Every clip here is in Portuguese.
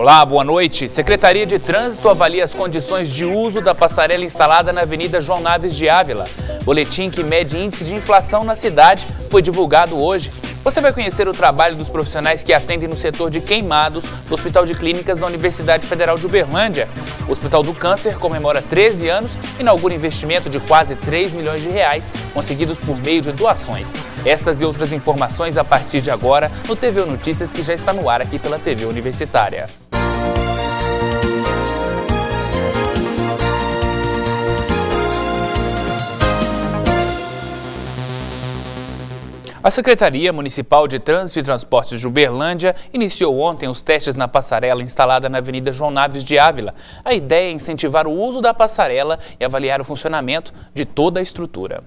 Olá, boa noite. Secretaria de Trânsito avalia as condições de uso da passarela instalada na Avenida João Naves de Ávila. Boletim que mede índice de inflação na cidade foi divulgado hoje. Você vai conhecer o trabalho dos profissionais que atendem no setor de queimados do Hospital de Clínicas da Universidade Federal de Uberlândia. O Hospital do Câncer comemora 13 anos e inaugura investimento de quase 3 milhões de reais conseguidos por meio de doações. Estas e outras informações a partir de agora no TV Notícias que já está no ar aqui pela TV Universitária. A Secretaria Municipal de Trânsito e Transportes de Uberlândia iniciou ontem os testes na passarela instalada na Avenida João Naves de Ávila. A ideia é incentivar o uso da passarela e avaliar o funcionamento de toda a estrutura.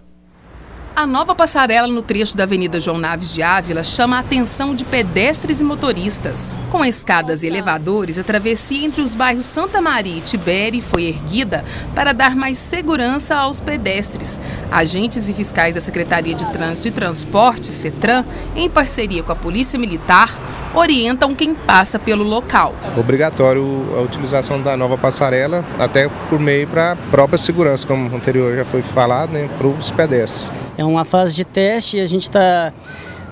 A nova passarela no trecho da Avenida João Naves de Ávila chama a atenção de pedestres e motoristas. Com escadas e elevadores, a travessia entre os bairros Santa Maria e Tibere foi erguida para dar mais segurança aos pedestres. Agentes e fiscais da Secretaria de Trânsito e Transporte, CETRAN, em parceria com a Polícia Militar, orientam quem passa pelo local. Obrigatório a utilização da nova passarela, até por meio para a própria segurança, como anterior já foi falado, né, para os pedestres. É uma fase de teste e a gente está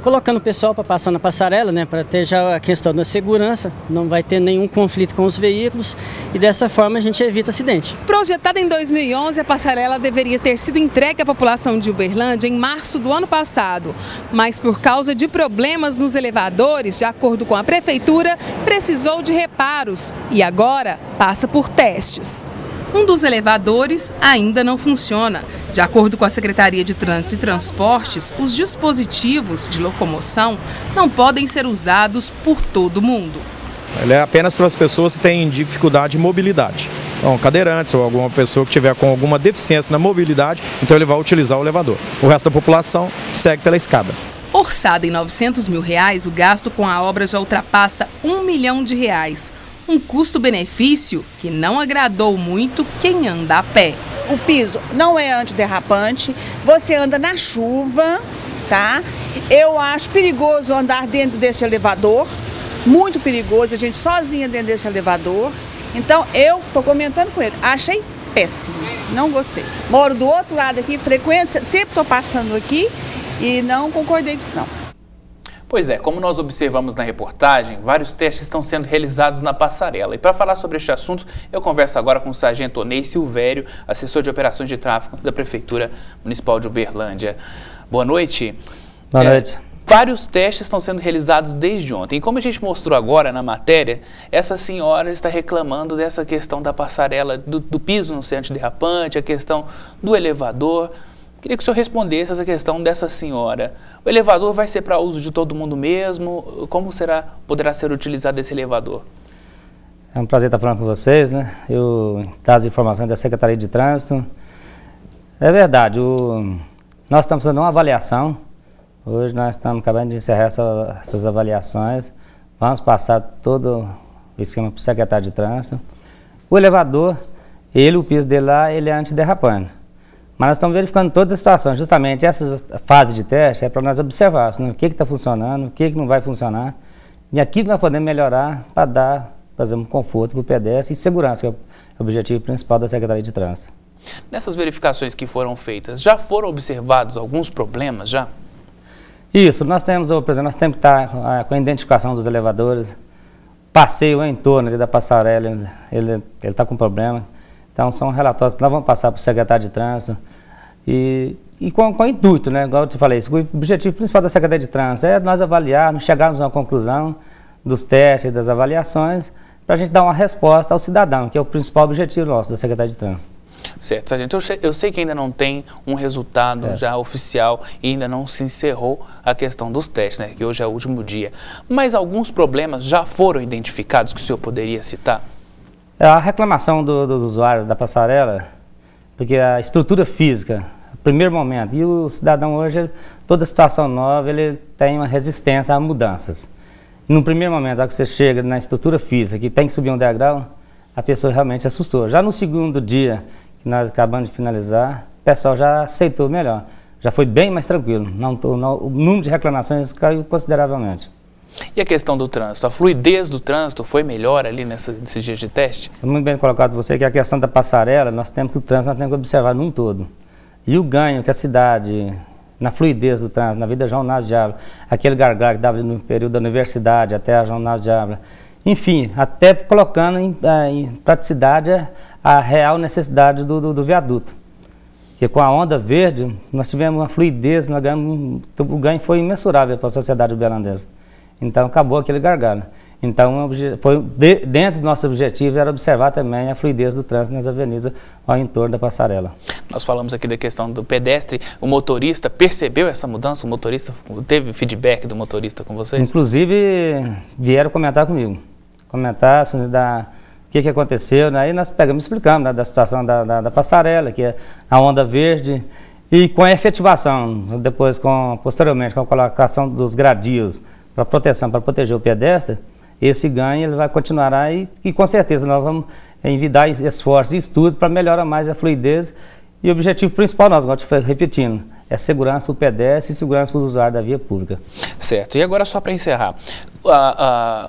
colocando o pessoal para passar na passarela, né, para ter já a questão da segurança, não vai ter nenhum conflito com os veículos e dessa forma a gente evita acidente. Projetada em 2011, a passarela deveria ter sido entregue à população de Uberlândia em março do ano passado, mas por causa de problemas nos elevadores, de acordo com a prefeitura, precisou de reparos e agora passa por testes. Um dos elevadores ainda não funciona. De acordo com a Secretaria de Trânsito e Transportes, os dispositivos de locomoção não podem ser usados por todo mundo. Ele é apenas para as pessoas que têm dificuldade de mobilidade. Então, cadeirantes ou alguma pessoa que tiver com alguma deficiência na mobilidade, então ele vai utilizar o elevador. O resto da população segue pela escada. Orçado em 900 mil reais, o gasto com a obra já ultrapassa um milhão de reais um custo-benefício que não agradou muito quem anda a pé. O piso não é antiderrapante, você anda na chuva, tá? Eu acho perigoso andar dentro desse elevador, muito perigoso, a gente sozinha dentro desse elevador. Então eu estou comentando com ele, achei péssimo, não gostei. Moro do outro lado aqui, frequento, sempre estou passando aqui e não concordei com isso não. Pois é, como nós observamos na reportagem, vários testes estão sendo realizados na passarela. E para falar sobre este assunto, eu converso agora com o sargento Onei Silvério, assessor de operações de tráfego da Prefeitura Municipal de Uberlândia. Boa noite. Boa é, noite. Vários testes estão sendo realizados desde ontem. E como a gente mostrou agora na matéria, essa senhora está reclamando dessa questão da passarela, do, do piso não ser antiderrapante, a questão do elevador. Queria que o senhor respondesse essa questão dessa senhora. O elevador vai ser para uso de todo mundo mesmo? Como será, poderá ser utilizado esse elevador? É um prazer estar falando com vocês, né? Eu das informações da Secretaria de Trânsito. É verdade, o, nós estamos fazendo uma avaliação. Hoje nós estamos acabando de encerrar essa, essas avaliações. Vamos passar todo o esquema para o secretário de Trânsito. O elevador, ele, o piso dele lá, ele é antiderrapante. Mas nós estamos verificando toda a situação. Justamente essa fase de teste é para nós observar né, o que está funcionando, o que, que não vai funcionar. E aqui nós podemos melhorar para dar, fazer um conforto para o pedestre e segurança, que é o objetivo principal da Secretaria de Trânsito. Nessas verificações que foram feitas, já foram observados alguns problemas já? Isso, nós temos, por exemplo, nós temos que estar com a identificação dos elevadores, passeio em torno da passarela, ele está com problema. Então, são relatórios que nós vamos passar para o secretário de Trânsito e, e com, com o intuito, né? Igual eu te falei, o objetivo principal da Secretaria de Trânsito é nós avaliarmos, chegarmos a uma conclusão dos testes, das avaliações, para a gente dar uma resposta ao cidadão, que é o principal objetivo nosso da Secretaria de Trânsito. Certo, sargento. Eu sei, eu sei que ainda não tem um resultado é. já oficial e ainda não se encerrou a questão dos testes, né? Que hoje é o último dia. Mas alguns problemas já foram identificados que o senhor poderia citar? É a reclamação do, dos usuários da passarela, porque a estrutura física, primeiro momento, e o cidadão hoje, toda situação nova, ele tem uma resistência a mudanças. No primeiro momento, que você chega na estrutura física, que tem que subir um degrau, a pessoa realmente assustou. Já no segundo dia, que nós acabamos de finalizar, o pessoal já aceitou melhor. Já foi bem mais tranquilo. Não, não, o número de reclamações caiu consideravelmente. E a questão do trânsito? A fluidez do trânsito foi melhor ali nessa, nesses dias de teste? Muito bem colocado você que a questão da passarela, nós temos que o trânsito nós temos que observar num todo. E o ganho que a cidade, na fluidez do trânsito, na vida jornal de Ávila, aquele gargalo que dava no período da universidade até a jornal de Ávila, enfim, até colocando em, eh, em praticidade a real necessidade do, do, do viaduto. Porque com a onda verde, nós tivemos uma fluidez, nós ganhamos, o ganho foi imensurável para a sociedade belandesa. Então acabou aquele gargalo. Então, foi dentro dos nossos objetivos era observar também a fluidez do trânsito nas avenidas ao entorno da passarela. Nós falamos aqui da questão do pedestre. O motorista percebeu essa mudança? O motorista teve feedback do motorista com vocês? Inclusive, vieram comentar comigo. Comentar assim, da, o que, que aconteceu. Né? Aí nós pegamos explicamos né, da situação da, da, da passarela, que é a onda verde. E com a efetivação, depois, com, posteriormente, com a colocação dos gradios para proteção, para proteger o pedestre, esse ganho ele vai continuar aí e com certeza nós vamos envidar esforços e estudos para melhorar mais a fluidez e o objetivo principal nós, como eu repetindo, é segurança para o pedestre e segurança para os usuários da via pública. Certo. E agora só para encerrar,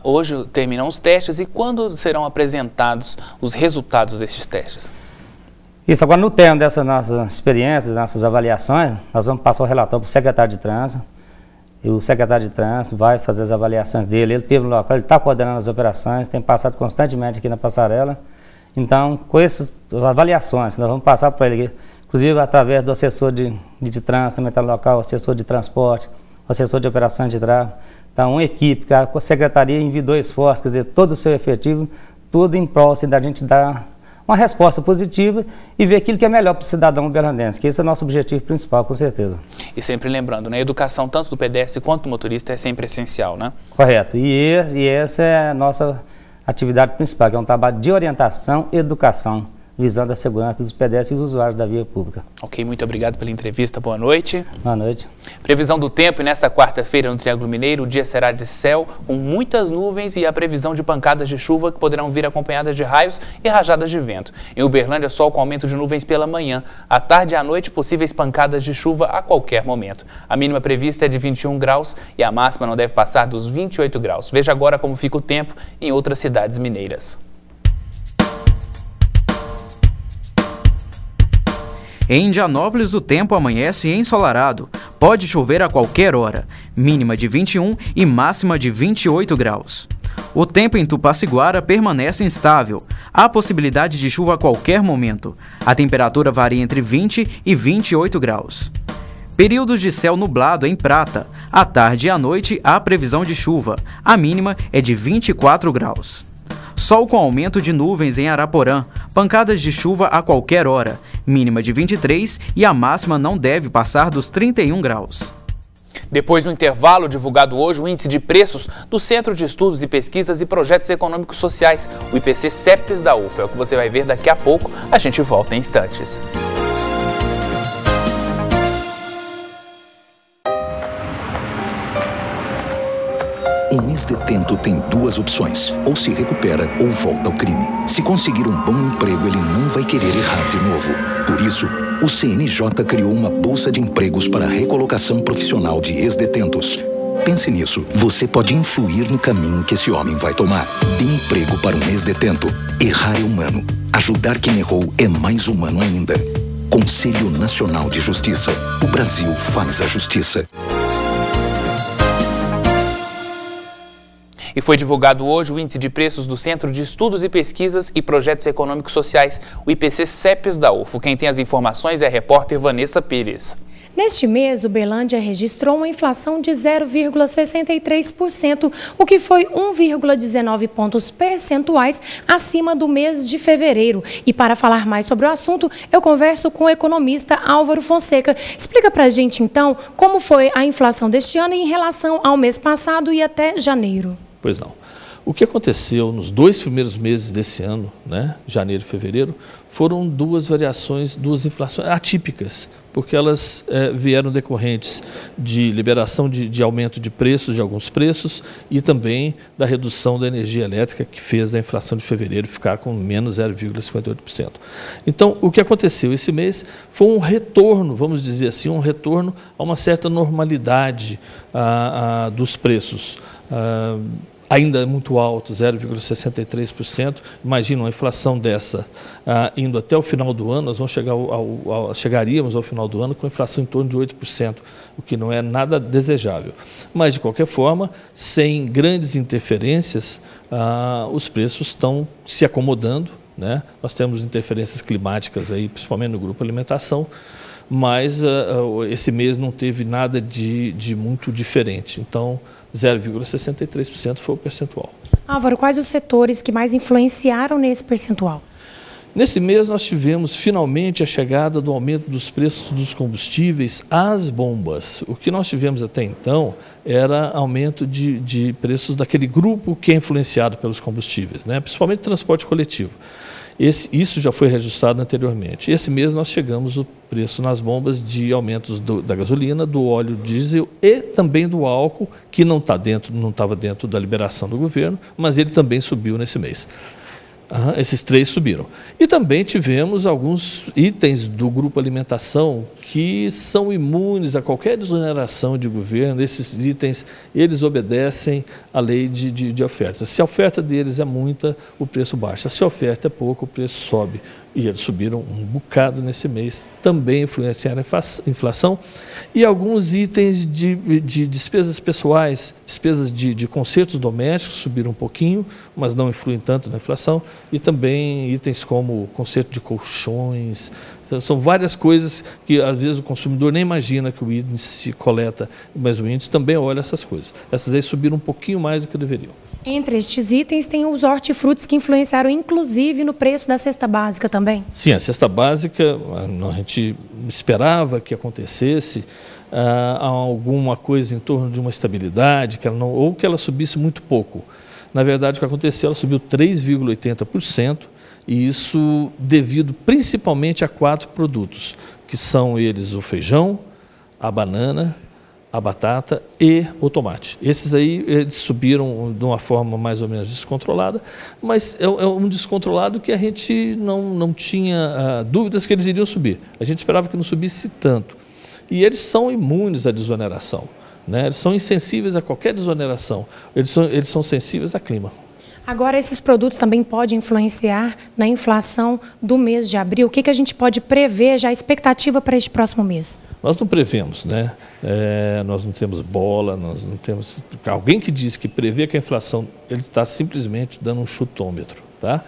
hoje terminam os testes e quando serão apresentados os resultados desses testes? Isso, agora no termo dessas nossas experiências, nossas avaliações, nós vamos passar o relatório para o secretário de trânsito, e o secretário de trânsito vai fazer as avaliações dele. Ele teve no local, ele está coordenando as operações, tem passado constantemente aqui na passarela. Então, com essas avaliações, nós vamos passar para ele, inclusive através do assessor de, de, de trânsito, também está no local, assessor de transporte, assessor de operações de tráfego. Então, uma equipe, a secretaria envidou esforços, quer dizer, todo o seu efetivo, tudo em prol assim, da gente dar uma resposta positiva e ver aquilo que é melhor para o cidadão berlandense, que esse é o nosso objetivo principal, com certeza. E sempre lembrando, né, a educação tanto do pedestre quanto do motorista é sempre essencial, né? Correto. E, esse, e essa é a nossa atividade principal, que é um trabalho de orientação e educação visando a segurança dos pedestres e dos usuários da via pública. Ok, muito obrigado pela entrevista. Boa noite. Boa noite. Previsão do tempo e nesta quarta-feira no Triângulo Mineiro, o dia será de céu com muitas nuvens e a previsão de pancadas de chuva que poderão vir acompanhadas de raios e rajadas de vento. Em Uberlândia, sol com aumento de nuvens pela manhã. À tarde e à noite, possíveis pancadas de chuva a qualquer momento. A mínima prevista é de 21 graus e a máxima não deve passar dos 28 graus. Veja agora como fica o tempo em outras cidades mineiras. Em Indianópolis, o tempo amanhece ensolarado. Pode chover a qualquer hora, mínima de 21 e máxima de 28 graus. O tempo em Tupaciguara permanece instável. Há possibilidade de chuva a qualquer momento. A temperatura varia entre 20 e 28 graus. Períodos de céu nublado em Prata. À tarde e à noite há previsão de chuva. A mínima é de 24 graus. Sol com aumento de nuvens em Araporã, pancadas de chuva a qualquer hora, mínima de 23 e a máxima não deve passar dos 31 graus. Depois do intervalo divulgado hoje, o índice de preços do Centro de Estudos e Pesquisas e Projetos Econômicos Sociais, o IPC CEPES da UF. É o que você vai ver daqui a pouco. A gente volta em instantes. Um ex-detento tem duas opções: ou se recupera ou volta ao crime. Se conseguir um bom emprego, ele não vai querer errar de novo. Por isso, o CNJ criou uma bolsa de empregos para recolocação profissional de ex-detentos. Pense nisso. Você pode influir no caminho que esse homem vai tomar. Dê emprego para um ex-detento. Errar é humano. Ajudar quem errou é mais humano ainda. Conselho Nacional de Justiça. O Brasil faz a justiça. E foi divulgado hoje o índice de preços do Centro de Estudos e Pesquisas e Projetos Econômicos Sociais, o IPC CEPES da UFO. Quem tem as informações é a repórter Vanessa Pires. Neste mês, Uberlândia registrou uma inflação de 0,63%, o que foi 1,19 pontos percentuais acima do mês de fevereiro. E para falar mais sobre o assunto, eu converso com o economista Álvaro Fonseca. Explica para a gente, então, como foi a inflação deste ano em relação ao mês passado e até janeiro. Pois não. O que aconteceu nos dois primeiros meses desse ano, né, janeiro e fevereiro, foram duas variações, duas inflações atípicas, porque elas é, vieram decorrentes de liberação de, de, aumento de preços, de alguns preços, e também da redução da energia elétrica, que fez a inflação de fevereiro ficar com menos 0,58%. Então, o que aconteceu esse mês foi um retorno, vamos dizer assim, um retorno a uma certa normalidade a, a, dos preços. uh, ainda é muito alto, 0,63%. Imagina uma inflação dessa uh, indo até o final do ano, nós vamos chegar ao, ao, ao, chegaríamos ao final do ano com inflação em torno de 8%, o que não é nada desejável. Mas, de qualquer forma, sem grandes interferências, uh, os preços estão se acomodando. Né? Nós temos interferências climáticas, aí, principalmente no grupo alimentação, mas uh, esse mês não teve nada de, de muito diferente. Então, 0,63% foi o percentual. Álvaro, quais os setores que mais influenciaram nesse percentual? Nesse mês, nós tivemos finalmente a chegada do aumento dos preços dos combustíveis às bombas. O que nós tivemos até então era aumento de, de preços daquele grupo que é influenciado pelos combustíveis, né? principalmente transporte coletivo. Esse, isso já foi registrado anteriormente. Esse mês nós chegamos o preço nas bombas de aumentos do, da gasolina, do óleo diesel e também do álcool, que não está dentro, não estava dentro da liberação do governo, mas ele também subiu nesse mês. Uhum, esses três subiram. E também tivemos alguns itens do grupo alimentação que são imunes a qualquer desoneração de governo. Esses itens, eles obedecem à lei de, de, de oferta. Se a oferta deles é muita, o preço baixa. Se a oferta é pouco, o preço sobe e eles subiram um bocado nesse mês, também influenciaram a inflação, e alguns itens de, de despesas pessoais, despesas de, de consertos domésticos subiram um pouquinho, mas não influem tanto na inflação, e também itens como conserto de colchões, são várias coisas que às vezes o consumidor nem imagina que o índice coleta, mas o índice também olha essas coisas. Essas aí subiram um pouquinho mais do que deveriam. Entre estes itens tem os hortifrutos que influenciaram inclusive no preço da cesta básica também? Sim, a cesta básica a gente esperava que acontecesse ah, alguma coisa em torno de uma estabilidade, que não, ou que ela subisse muito pouco. Na verdade, o que aconteceu, ela subiu 3,80%, e isso devido principalmente a quatro produtos, que são eles o feijão, a banana, a batata e o tomate. Esses aí eles subiram de uma forma mais ou menos descontrolada, mas é, é um descontrolado que a gente não, não tinha uh, dúvidas que eles iriam subir. A gente esperava que não subisse tanto. E eles são imunes à desoneração. Né? Eles são insensíveis a qualquer desoneração. Eles são, eles são sensíveis a clima. Agora, esses produtos também podem influenciar na inflação do mês de abril. O que, que a gente pode prever já, a expectativa para este próximo mês? Nós não prevemos, né? É, nós não temos bola, nós não temos. Alguém que diz que prevê que a inflação, ele está simplesmente dando um chutômetro, tá?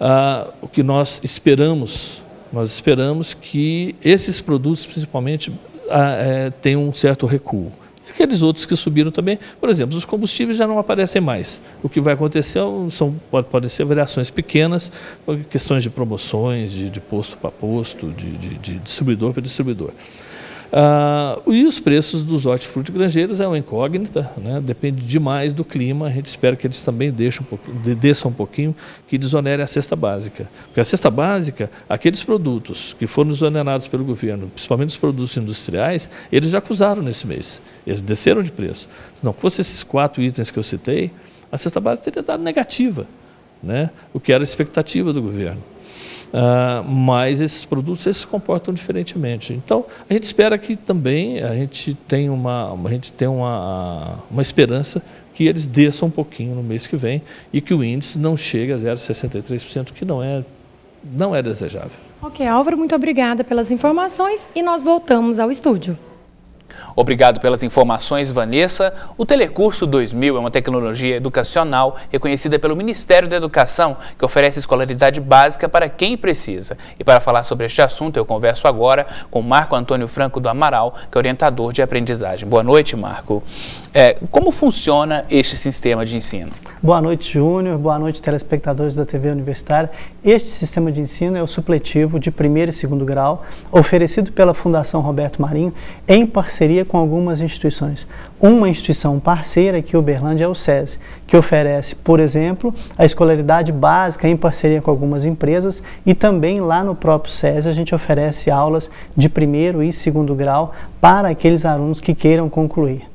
Ah, o que nós esperamos, nós esperamos que esses produtos, principalmente, ah, é, tenham um certo recuo. Aqueles outros que subiram também, por exemplo, os combustíveis já não aparecem mais. O que vai acontecer são, pode, podem ser variações pequenas, questões de promoções, de, de posto para posto, de, de, de distribuidor para distribuidor. Ah, e os preços dos hortifruti granjeiros é uma incógnita, né? depende demais do clima. A gente espera que eles também deixem um desçam um pouquinho, que desonere a cesta básica. Porque a cesta básica, aqueles produtos que foram desonerados pelo governo, principalmente os produtos industriais, eles já acusaram nesse mês. Eles desceram de preço. Se não fossem esses quatro itens que eu citei, a cesta básica teria dado negativa, né? o que era a expectativa do governo. Uh, mas esses produtos eles se comportam diferentemente. Então, a gente espera que também a gente tenha uma, a gente tenha uma, uma esperança que eles desçam um pouquinho no mês que vem e que o índice não chegue a 0,63%, que não é, não é desejável. Ok, Álvaro, muito obrigada pelas informações e nós voltamos ao estúdio. Obrigado pelas informações, Vanessa. O Telecurso 2000 é uma tecnologia educacional reconhecida pelo Ministério da Educação que oferece escolaridade básica para quem precisa. E para falar sobre este assunto, eu converso agora com Marco Antônio Franco do Amaral, que é orientador de aprendizagem. Boa noite, Marco. É, como funciona este sistema de ensino? Boa noite, Júnior. Boa noite, telespectadores da TV Universitária. Este sistema de ensino é o supletivo de primeiro e segundo grau, oferecido pela Fundação Roberto Marinho em parceria com algumas instituições. Uma instituição parceira aqui, Uberlândia, é o SESI, que oferece, por exemplo, a escolaridade básica em parceria com algumas empresas e também lá no próprio SESI a gente oferece aulas de primeiro e segundo grau para aqueles alunos que queiram concluir.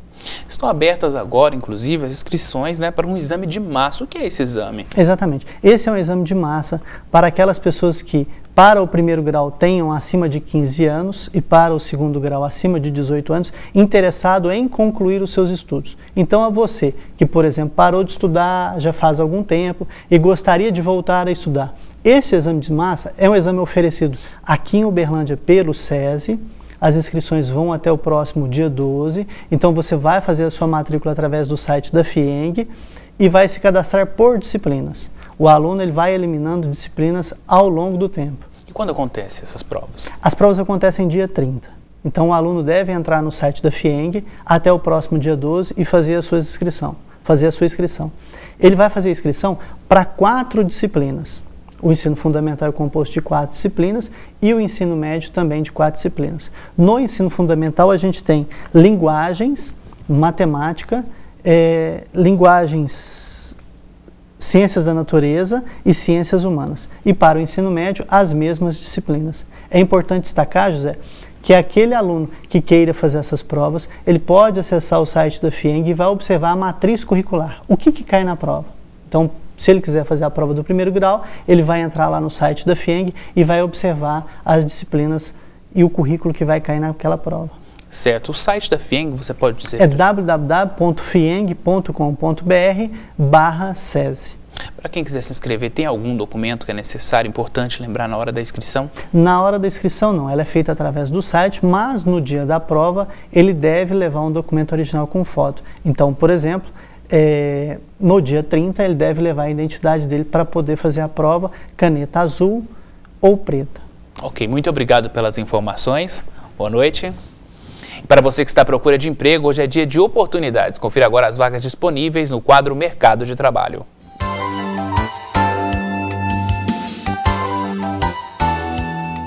Estão abertas agora, inclusive, as inscrições né, para um exame de massa. O que é esse exame? Exatamente. Esse é um exame de massa para aquelas pessoas que para o primeiro grau tenham acima de 15 anos e para o segundo grau acima de 18 anos, interessado em concluir os seus estudos. Então, a você que, por exemplo, parou de estudar já faz algum tempo e gostaria de voltar a estudar, esse exame de massa é um exame oferecido aqui em Uberlândia pelo SESI. As inscrições vão até o próximo dia 12, então você vai fazer a sua matrícula através do site da FIENG e vai se cadastrar por disciplinas. O aluno ele vai eliminando disciplinas ao longo do tempo. E quando acontecem essas provas? As provas acontecem dia 30. Então o aluno deve entrar no site da FIENG até o próximo dia 12 e fazer a sua inscrição. Fazer a sua inscrição. Ele vai fazer a inscrição para quatro disciplinas. O ensino fundamental é composto de quatro disciplinas e o ensino médio também de quatro disciplinas. No ensino fundamental, a gente tem linguagens, matemática, é, linguagens ciências da natureza e ciências humanas. E para o ensino médio, as mesmas disciplinas. É importante destacar, José, que aquele aluno que queira fazer essas provas, ele pode acessar o site da FIENG e vai observar a matriz curricular. O que, que cai na prova? Então, se ele quiser fazer a prova do primeiro grau, ele vai entrar lá no site da FIENG e vai observar as disciplinas e o currículo que vai cair naquela prova. Certo. O site da FIENG, você pode dizer? É www.fieng.com.br barra SESI. Para quem quiser se inscrever, tem algum documento que é necessário, importante lembrar na hora da inscrição? Na hora da inscrição não, ela é feita através do site, mas no dia da prova ele deve levar um documento original com foto. Então, por exemplo, é, no dia 30 ele deve levar a identidade dele para poder fazer a prova, caneta azul ou preta. Ok, muito obrigado pelas informações. Boa noite. Para você que está à procura de emprego, hoje é dia de oportunidades. Confira agora as vagas disponíveis no quadro Mercado de Trabalho.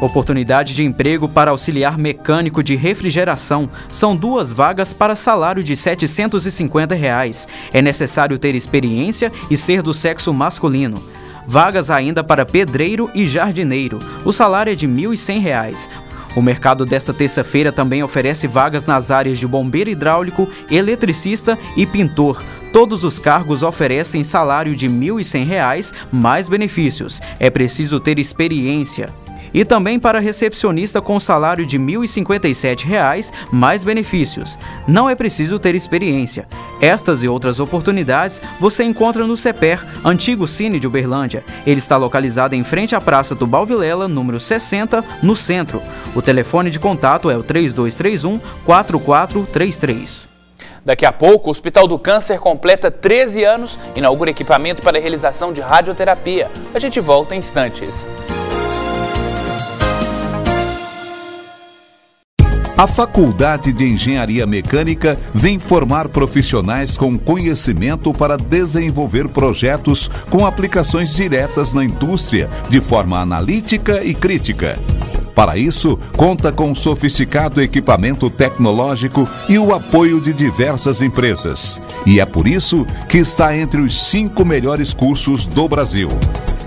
Oportunidade de emprego para auxiliar mecânico de refrigeração. São duas vagas para salário de 750 reais. É necessário ter experiência e ser do sexo masculino. Vagas ainda para pedreiro e jardineiro. O salário é de R$ 1.100. O mercado desta terça-feira também oferece vagas nas áreas de bombeiro hidráulico, eletricista e pintor. Todos os cargos oferecem salário de R$ 1.100 mais benefícios. É preciso ter experiência e também para recepcionista com salário de R$ 1.057 mais benefícios. Não é preciso ter experiência. Estas e outras oportunidades você encontra no CEPER, antigo Cine de Uberlândia. Ele está localizado em frente à Praça do Balvilela, número 60, no centro. O telefone de contato é o 3231 4433. Daqui a pouco, o Hospital do Câncer completa 13 anos e inaugura equipamento para a realização de radioterapia. A gente volta em instantes. A Faculdade de Engenharia Mecânica vem formar profissionais com conhecimento para desenvolver projetos com aplicações diretas na indústria, de forma analítica e crítica. Para isso, conta com sofisticado equipamento tecnológico e o apoio de diversas empresas. E é por isso que está entre os cinco melhores cursos do Brasil.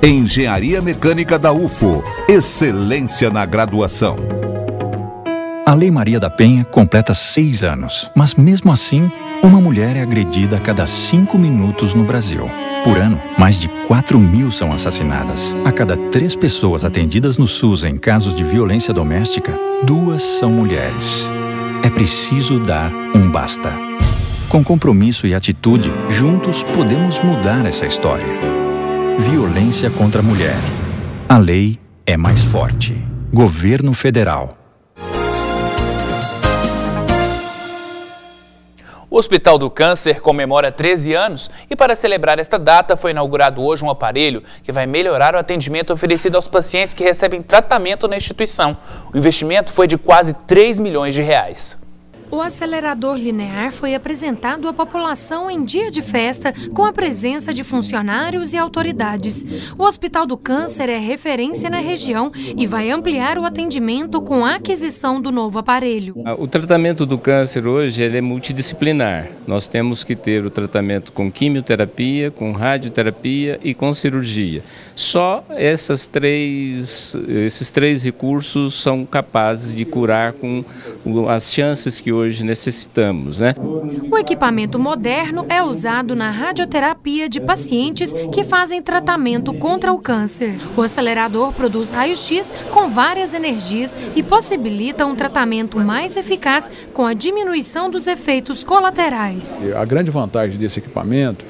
Engenharia Mecânica da UFO. Excelência na graduação. A Lei Maria da Penha completa seis anos, mas mesmo assim, uma mulher é agredida a cada cinco minutos no Brasil. Por ano, mais de 4 mil são assassinadas. A cada três pessoas atendidas no SUS em casos de violência doméstica, duas são mulheres. É preciso dar um basta. Com compromisso e atitude, juntos podemos mudar essa história. Violência contra a mulher. A lei é mais forte. Governo Federal. O Hospital do Câncer comemora 13 anos e para celebrar esta data foi inaugurado hoje um aparelho que vai melhorar o atendimento oferecido aos pacientes que recebem tratamento na instituição. O investimento foi de quase 3 milhões de reais. O acelerador linear foi apresentado à população em dia de festa com a presença de funcionários e autoridades. O Hospital do Câncer é referência na região e vai ampliar o atendimento com a aquisição do novo aparelho. Ah, o tratamento do câncer hoje é multidisciplinar. Nós temos que ter o tratamento com quimioterapia, com radioterapia e com cirurgia. Só essas três, esses três recursos são capazes de curar com as chances que hoje hoje necessitamos. Né? O equipamento moderno é usado na radioterapia de pacientes que fazem tratamento contra o câncer. O acelerador produz raio-x com várias energias e possibilita um tratamento mais eficaz com a diminuição dos efeitos colaterais. A grande vantagem desse equipamento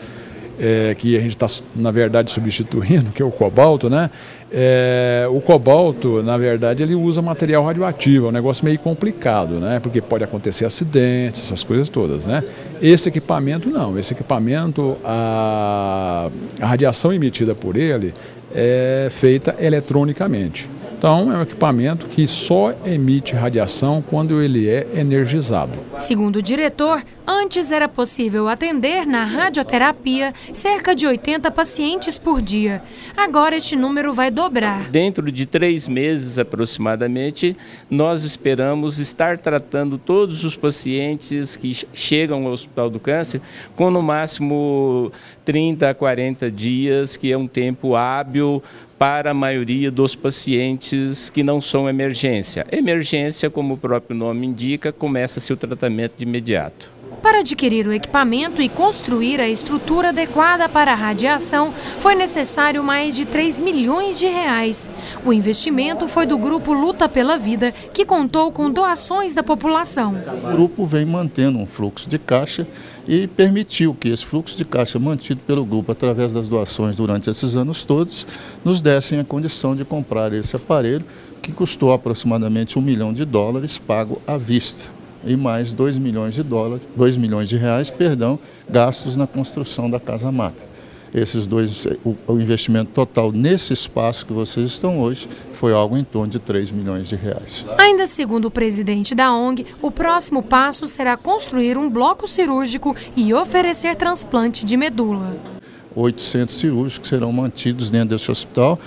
é, que a gente está, na verdade, substituindo, que é o cobalto, né? É, o cobalto, na verdade, ele usa material radioativo, é um negócio meio complicado, né? Porque pode acontecer acidentes, essas coisas todas, né? Esse equipamento não, esse equipamento, a, a radiação emitida por ele é feita eletronicamente. Então, é um equipamento que só emite radiação quando ele é energizado. Segundo o diretor, antes era possível atender na radioterapia cerca de 80 pacientes por dia. Agora este número vai dobrar. Dentro de três meses aproximadamente, nós esperamos estar tratando todos os pacientes que chegam ao Hospital do Câncer com no máximo 30 a 40 dias, que é um tempo hábil para a maioria dos pacientes que não são emergência. Emergência, como o próprio nome indica, começa-se o tratamento de imediato. Para adquirir o equipamento e construir a estrutura adequada para a radiação, foi necessário mais de 3 milhões de reais. O investimento foi do grupo Luta pela Vida, que contou com doações da população. O grupo vem mantendo um fluxo de caixa e permitiu que esse fluxo de caixa mantido pelo grupo através das doações durante esses anos todos nos dessem a condição de comprar esse aparelho que custou aproximadamente um milhão de dólares pago à vista e mais 2 milhões de dólares, 2 milhões de reais, perdão, gastos na construção da Casa Mata. Esses dois, o, o, investimento total nesse espaço que vocês estão hoje foi algo em torno de 3 milhões de reais. Ainda segundo o presidente da ONG, o próximo passo será construir um bloco cirúrgico e oferecer transplante de medula. 800 cirúrgicos serão mantidos dentro desse hospital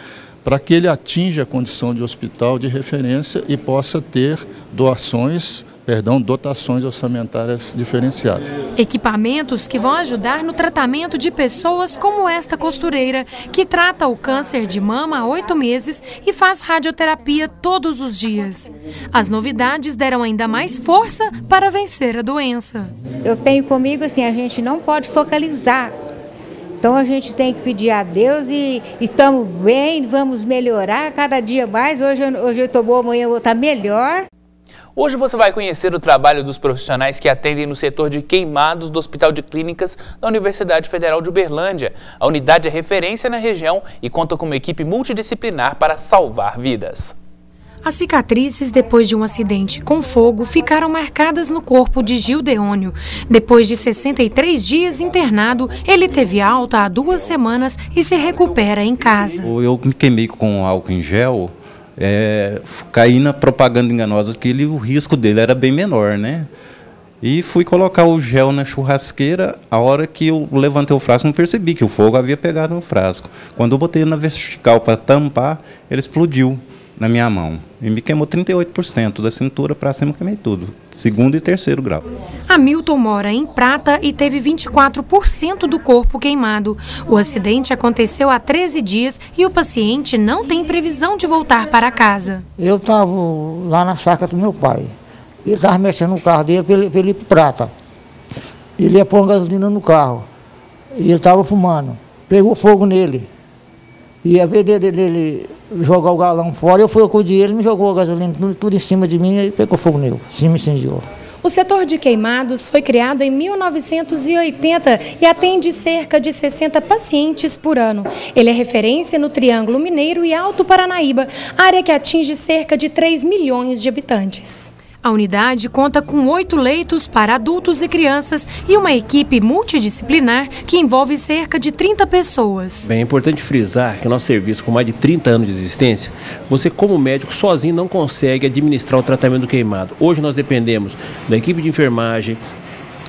para que ele atinja a condição de hospital de referência e possa ter doações perdão, dotações orçamentárias diferenciadas. Equipamentos que vão ajudar no tratamento de pessoas como esta costureira, que trata o câncer de mama há oito meses e faz radioterapia todos os dias. As novidades deram ainda mais força para vencer a doença. Eu tenho comigo assim, a gente não pode focalizar então a gente tem que pedir a Deus e estamos bem, vamos melhorar cada dia mais. Hoje, hoje eu estou boa, amanhã eu vou estar melhor. Hoje você vai conhecer o trabalho dos profissionais que atendem no setor de queimados do Hospital de Clínicas da Universidade Federal de Uberlândia. A unidade é referência na região e conta com uma equipe multidisciplinar para salvar vidas. As cicatrizes depois de um acidente com fogo ficaram marcadas no corpo de Gil Deônio. Depois de 63 dias internado, ele teve alta há duas semanas e se recupera em casa. Eu me queimei com álcool em gel é, caí na propaganda enganosa que ele, o risco dele era bem menor, né? E fui colocar o gel na churrasqueira. A hora que eu levantei o frasco, não percebi que o fogo havia pegado no frasco. Quando eu botei na vertical para tampar, ele explodiu na minha mão. E me queimou 38% da cintura para cima, queimei tudo. Segundo e terceiro grau. Hamilton mora em Prata e teve 24% do corpo queimado. O acidente aconteceu há 13 dias e o paciente não tem previsão de voltar para casa. Eu estava lá na chácara do meu pai. Ele estava mexendo no carro dele para ele, ele Prata. Ele ia pôr gasolina no carro. E ele estava fumando. Pegou fogo nele. E a vez dele, dele jogar o galão fora, eu fui acudir ele, me jogou a gasolina tudo, tudo em cima de mim e pegou fogo nele, se me incendiou. O setor de queimados foi criado em 1980 e atende cerca de 60 pacientes por ano. Ele é referência no Triângulo Mineiro e Alto Paranaíba, área que atinge cerca de 3 milhões de habitantes. A unidade conta com oito leitos para adultos e crianças e uma equipe multidisciplinar que envolve cerca de 30 pessoas. Bem, é importante frisar que nosso serviço, com mais de 30 anos de existência, você, como médico, sozinho não consegue administrar o tratamento do queimado. Hoje nós dependemos da equipe de enfermagem,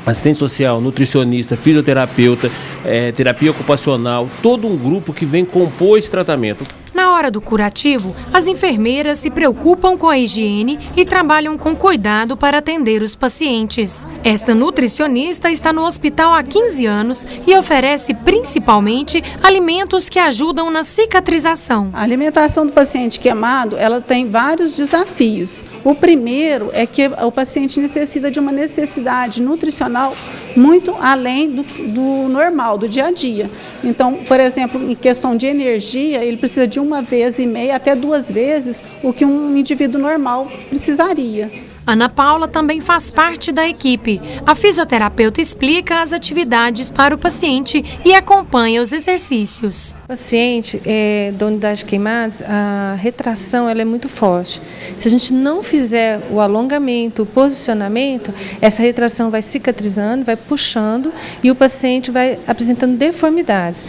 assistente social, nutricionista, fisioterapeuta, é, terapia ocupacional, todo um grupo que vem compor esse tratamento. Na Fora do curativo, as enfermeiras se preocupam com a higiene e trabalham com cuidado para atender os pacientes. Esta nutricionista está no hospital há 15 anos e oferece principalmente alimentos que ajudam na cicatrização. A alimentação do paciente queimado, ela tem vários desafios. O primeiro é que o paciente necessita de uma necessidade nutricional muito além do, do normal, do dia a dia. Então, por exemplo, em questão de energia, ele precisa de uma vez e meia até duas vezes o que um indivíduo normal precisaria. Ana Paula também faz parte da equipe. A fisioterapeuta explica as atividades para o paciente e acompanha os exercícios. O paciente é, da unidade de queimados, a retração ela é muito forte. Se a gente não fizer o alongamento, o posicionamento, essa retração vai cicatrizando, vai puxando e o paciente vai apresentando deformidades.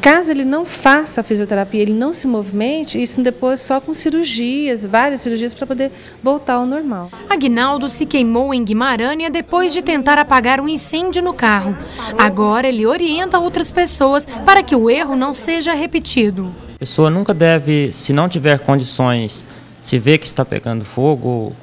Caso ele não faça a fisioterapia, ele não se movimente, isso depois só com cirurgias, várias cirurgias para poder voltar ao normal. Aguinaldo se queimou em Guimarães depois de tentar apagar um incêndio no carro. Agora ele orienta outras pessoas para que o erro não seja repetido. A pessoa nunca deve, se não tiver condições, se vê que está pegando fogo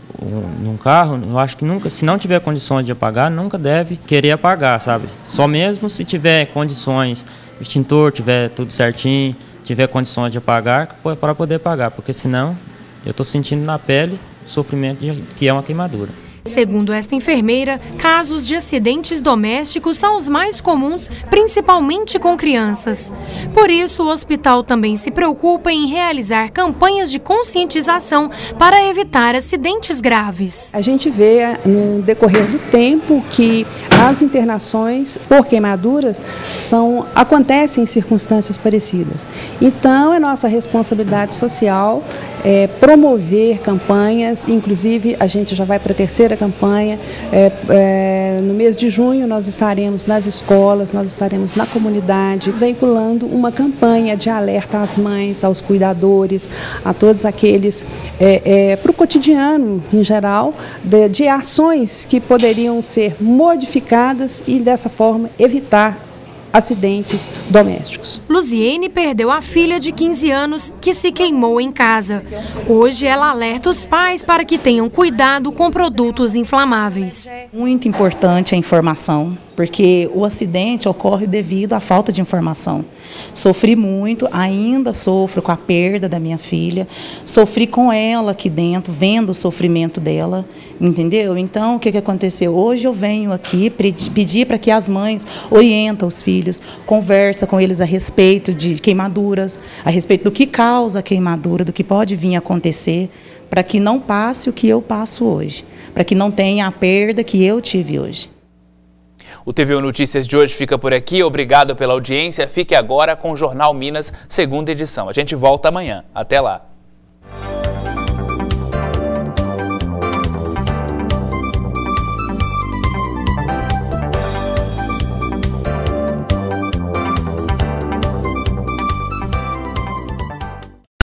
num carro, eu acho que nunca, se não tiver condições de apagar, nunca deve querer apagar, sabe? Só mesmo se tiver condições o extintor tiver tudo certinho, tiver condições de apagar, para poder pagar, porque senão eu estou sentindo na pele o sofrimento de, que é uma queimadura. Segundo esta enfermeira, casos de acidentes domésticos são os mais comuns, principalmente com crianças. Por isso, o hospital também se preocupa em realizar campanhas de conscientização para evitar acidentes graves. A gente vê no decorrer do tempo que as internações por queimaduras são acontecem em circunstâncias parecidas. Então, é nossa responsabilidade social é, promover campanhas, inclusive a gente já vai para a terceira campanha. É, é, no mês de junho nós estaremos nas escolas, nós estaremos na comunidade, veiculando uma campanha de alerta às mães, aos cuidadores, a todos aqueles, é, é, para o cotidiano em geral, de, de ações que poderiam ser modificadas e dessa forma evitar acidentes domésticos. Luziene perdeu a filha de 15 anos que se queimou em casa. Hoje ela alerta os pais para que tenham cuidado com produtos inflamáveis. Muito importante a informação, porque o acidente ocorre devido à falta de informação. Sofri muito, ainda sofro com a perda da minha filha, sofri com ela aqui dentro, vendo o sofrimento dela, entendeu? Então, o que, que aconteceu? Hoje eu venho aqui pedir para que as mães orientem os filhos, conversa com eles a respeito de queimaduras, a respeito do que causa a queimadura, do que pode vir a acontecer, para que não passe o que eu passo hoje, para que não tenha a perda que eu tive hoje. O TVU Notícias de hoje fica por aqui. Obrigado pela audiência. Fique agora com o Jornal Minas, segunda edição. A gente volta amanhã. Até lá.